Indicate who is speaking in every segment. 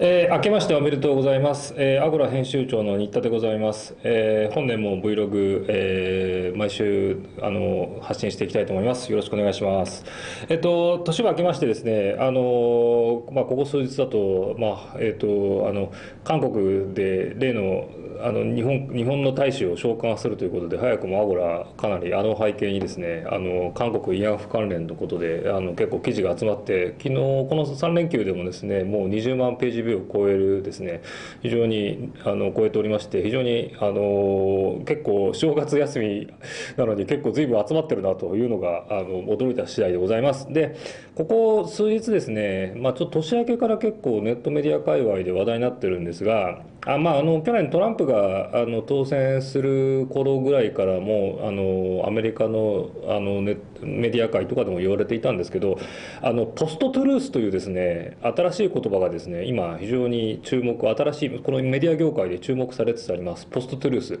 Speaker 1: えー、明けましておめでとうございます。えー、アゴラ編集長の新田でございます。えー、本年も Vlog、えー、毎週あの発信していきたいと思います。よろしくお願いします。えっと年が明けましてですね、あのまあここ数日だとまあえっとあの韓国で例のあの日本日本の大使を召喚するということで早くもアゴラかなりあの背景にですね、あの韓国慰安婦関連のことであの結構記事が集まって昨日この3連休でもですねもう20万ページを超えるですね非常にあの超えておりまして非常にあの結構正月休みなのに結構随分集まってるなというのがあの驚いた次第でございます。でここ数日ですね、まあ、ちょっと年明けから結構ネットメディア界隈で話題になってるんですがあまあ、あの去年トランプがあの当選する頃ぐらいからもあのアメリカのあのネメディア界とかでも言われていたんですけどあのポストトゥルースというですね新しい言葉がですね今非常に注目新しいこのメディア業界で注目されつつありますポストトゥルース、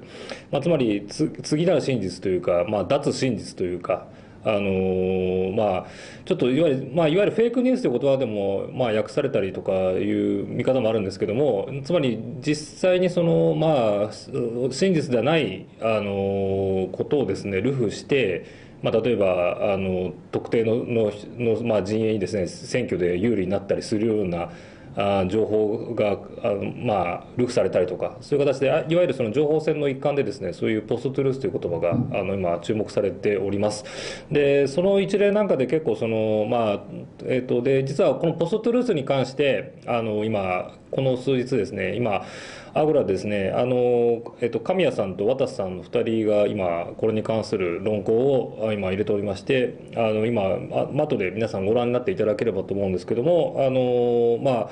Speaker 1: まあ、つまり次なる真実というか、まあ、脱真実というかあのー、まあちょっといわゆる、まあ、いわゆるフェイクニュースという言葉でも、まあ、訳されたりとかいう見方もあるんですけどもつまり実際にその、まあ、真実ではない、あのー、ことをですねルフしてまあ、例えばあの特定ののの、まあ、陣営にですね選挙で有利になったりするようなあ情報があの、まあ、ルフされたりとかそういう形でいわゆるその情報戦の一環でですねそういうポストトゥルースという言葉があの今注目されております。でその一例なんかで結構そのまあえっ、ー、とで実はこのポストトゥルースに関してあの今この数日ですね今アグラですねあの、えっと、神谷さんと渡さんの2人が今これに関する論考を今入れておりましてあの今後で皆さんご覧になっていただければと思うんですけどもあのまあ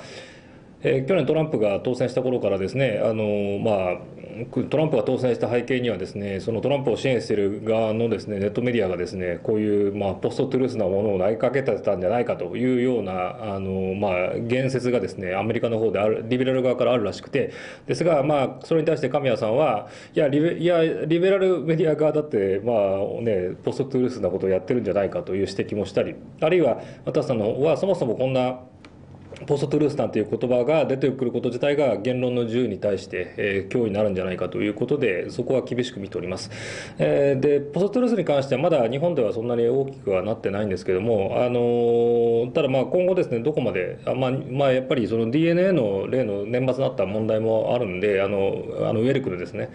Speaker 1: えー、去年トランプが当選した頃からですねあの、まあ、トランプが当選した背景にはですねそのトランプを支援している側のですねネットメディアがですねこういう、まあ、ポストトゥルースなものを投げかけてたんじゃないかというようなあの、まあ、言説がですねアメリカの方であるリベラル側からあるらしくてですが、まあ、それに対して神谷さんはいやリベいやリベラルメディア側だって、まあね、ポストトゥルースなことをやってるんじゃないかという指摘もしたりあるいは私さんのはそもそもこんなポストトゥルースなんていう言葉が出てくること自体が言論の自由に対して、えー、脅威になるんじゃないかということでそこは厳しく見ております、えー、でポストトゥルースに関してはまだ日本ではそんなに大きくはなってないんですけども、あのー、ただまあ今後ですねどこまであ、まあ、まあやっぱりその DNA の例の年末になった問題もあるんであのあのウェルクルですね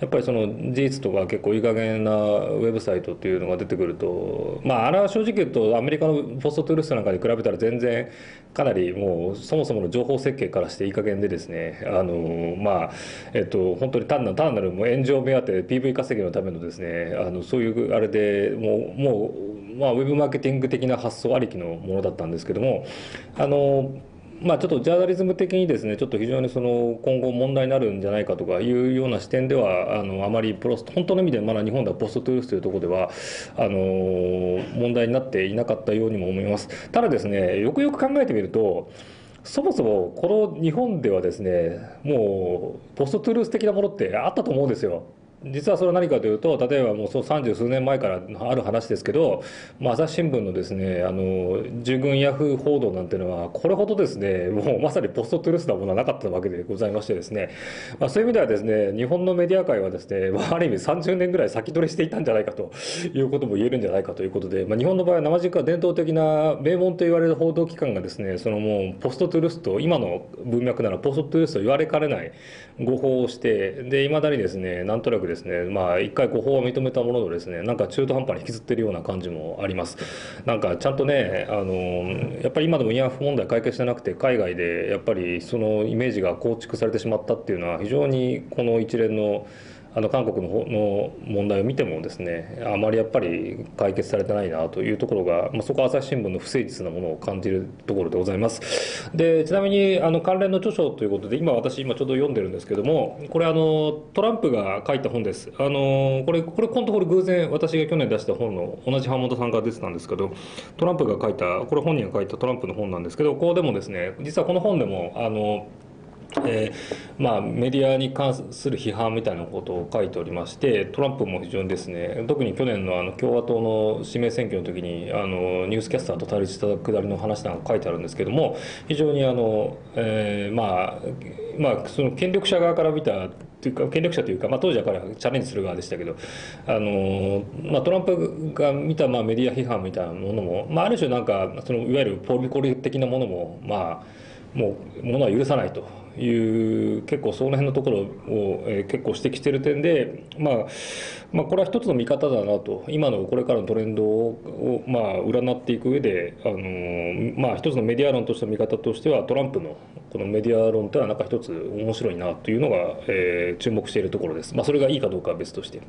Speaker 1: やっぱりその事実とか結構いい加減なウェブサイトっていうのが出てくるとまああれは正直言うとアメリカのポストトゥルースなんかに比べたら全然かなりもうそもそもの情報設計からしていい加減でですねあのまあえっと本当に単な単なるもう炎上目当て PV 稼ぎのためのですねあのそういうあれでもうもうまあウェブマーケティング的な発想ありきのものだったんですけどもあのまあ、ちょっとジャーナリズム的にですねちょっと非常にその今後問題になるんじゃないかとかいうような視点ではあのあまりプロス本当の意味でまだ日本ではポストトゥースというところではあの問題になっていなかったようにも思いますただですねよくよく考えてみるとそもそもこの日本ではですねもうポストトゥルース的なものってあったと思うんですよ。実はそれは何かというと例えばもう三十数年前からある話ですけど、まあ、朝日新聞のですねあの従軍ヤフー報道なんていうのはこれほどですねもうまさにポストトゥルースなものはなかったわけでございましてですね、まあ、そういう意味ではですね日本のメディア界はですね、あ、る意味30年ぐらい先取りしていたんじゃないかということも言えるんじゃないかということで、まあ、日本の場合は生軸は伝統的な名門と言われる報道機関がですねそのもうポストトゥルースと今の文脈ならポストトゥルースと言われかねない誤報をしてでいまだにですねなんとなくですね。まあ一回誤報は認めたもののですねなんか中途半端に引きずってるような感じもあります。なんかちゃんとねあのやっぱり今でも慰安婦問題解決してなくて海外でやっぱりそのイメージが構築されてしまったっていうのは非常にこの一連のあの韓国のの問題を見てもですねあまりやっぱり解決されてないなというところが、まあ、そこは朝日新聞の不誠実なものを感じるところでございます。でちなみにあの関連の著書ということで今私今ちょうど読んでるんですけどもこれあのトランプが書いた本です。あのこれこれ本当これ偶然私が去年出した本の同じ浜田さんから出てたんですけどトランプが書いたこれ本人が書いたトランプの本なんですけどここでもですね実はこの本でもあのえーまあ、メディアに関する批判みたいなことを書いておりましてトランプも非常にですね特に去年のあの共和党の指名選挙の時にあのニュースキャスターと対立したくだりの話なんか書いてあるんですけども非常にあの、えー、まあまあその権力者側から見たというか権力者というか、まあ、当時は彼はチャレンジする側でしたけどあの、まあ、トランプが見たまあメディア批判みたいなものも、まあ、ある種なんかそのいわゆるポリコリ的なものもまあもうものは許さないと。いう結構その辺のところを、えー、結構指摘している点で、まあ、まあこれは一つの見方だなと。今のこれからのトレンドを、まあ、占っていく上で、あのまあ、一つのメディア論としての見方としてはトランプのこのメディア論というのはなんか一つ面白いなというのが、えー、注目しているところです。まあ、それがいいかどうかは別として。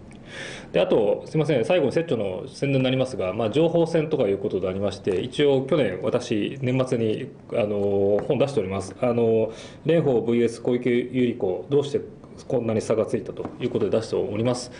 Speaker 1: であとすみません最後にセッチョの宣伝になりますが、まあ、情報戦とかいうことでありまして一応去年私年末にあの本出しております。あの蓮舫 VS 小池百合子どうしてこんなに差がついたということで出しております。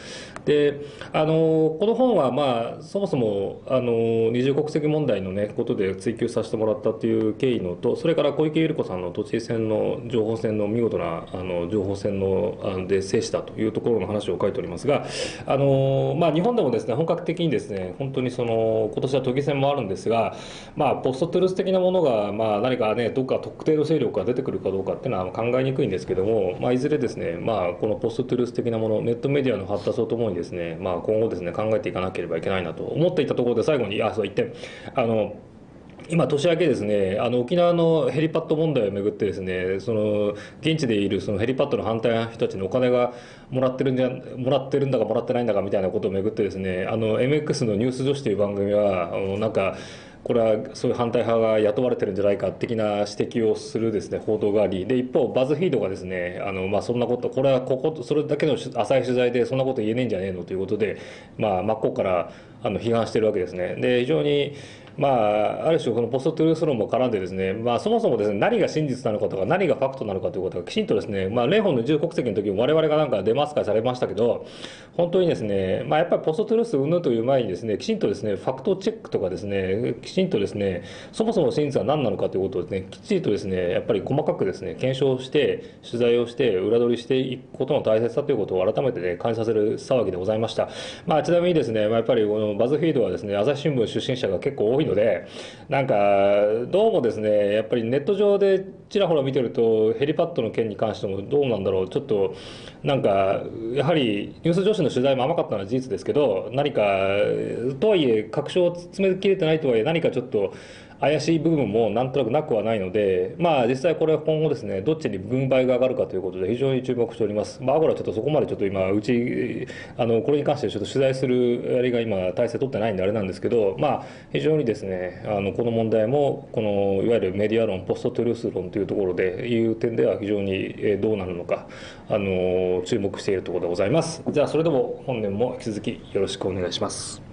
Speaker 1: であのこの本は、まあ、そもそもあの二重国籍問題の、ね、ことで追及させてもらったという経緯のとそれから小池百合子さんの都知事選の情報戦の見事なあの情報戦ので制したというところの話を書いておりますがあの、まあ、日本でもですね本格的にですね本当にその今年は都議選もあるんですが、まあ、ポストトゥルス的なものが、まあ、何かねどっか特定の勢力が出てくるかどうかっていうのは考えにくいんですけども、まあ、いずれですね、まあ、このポストトゥルース的なものネットメディアの発達とともにですね、まあ、今後ですね考えていかなければいけないなと思っていたところで最後にあそう一点あの今年明けですねあの沖縄のヘリパッド問題をめぐってですねその現地でいるそのヘリパッドの反対の人たちのお金がもらってるんじゃもらってるんだかもらってないんだかみたいなことをめぐってですねあの MX の「ニュース女子」という番組はあのなんかこれはそういう反対派が雇われてるんじゃないか的な指摘をするですね報道がありで一方バズフィードがですねあの、まあ、そんなことこれはここそれだけの浅い取材でそんなこと言えねえんじゃねえのということで、まあ、真っ向からあの批判してるわけですね。で非常にまあ、ある種このポストトゥルース論も絡んでですね、まあ、そもそもですね何が真実なのかとか何がファクトなのかということがきちんとですね、まあ、蓮舫の重国籍の時も我々がなんかデマ扱いされましたけど本当にですね、まあ、やっぱりポストトゥルース云々という前にですねきちんとですねファクトチェックとかですねききちんとですねそもそも真実は何なのかということをですねきっちんとですねやっぱり細かくですね検証して取材をして裏取りしていくことの大切さということを改めてね感じさせる騒ぎでございました。まあ、ちなみにですね、まあ、やっぱりこのバズフィードはですね朝日新聞出身者が結構多いのでなんかどうもですねやっぱりネット上でちらほら見てるとヘリパッドの件に関してもどうなんだろうちょっとなんかやはりニュース女子の取材も甘かったのは事実ですけど何かとはいえ確証を詰めきれてないとはいえ何何かちょっと怪しい部分もなんとなくなくはないので、まあ、実際これは今後ですねどっちに分配が上がるかということで非常に注目しております。まあ、アゴラちょっとそこまでちょっと今うちあのこれに関してちょっと取材するあれが今体制取ってないんであれなんですけど、まあ、非常にですねあのこの問題もこのいわゆるメディア論ポストトゥルース論というところでいう点では非常にどうなるのかあの注目しているところでございます。じゃあそれでも本年も引き続きよろしくお願いします。